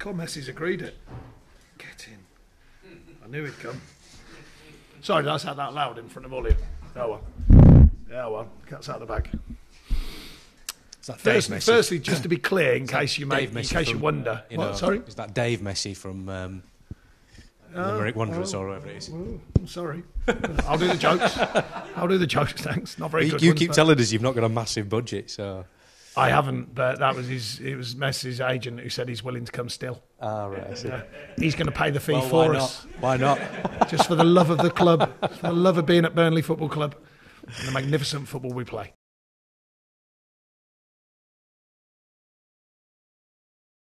God, Messi's agreed it. Get in. I knew he'd come. Sorry, did I say that loud in front of all of you? Oh well. Yeah, well, cat's out of the bag. Is that Dave Firstly, Messi? firstly, just to be clear, in case you make, in case you from, wonder. you what, know, sorry? Is that Dave Messi from um, Oh, Limerick Wanderers or whatever it is? Oh, I'm sorry. I'll do the jokes. I'll do the jokes. Thanks. Not very You, good. you ones, keep but- telling us you've not got a massive budget, so. I haven't, but that was his. It was Messi's agent who said he's willing to come still. Ah, right. Yeah. He's going to pay the fee Well, for why us, not? Why not? just for the love of the club, for the love of being at Burnley Football Club, and the magnificent football we play.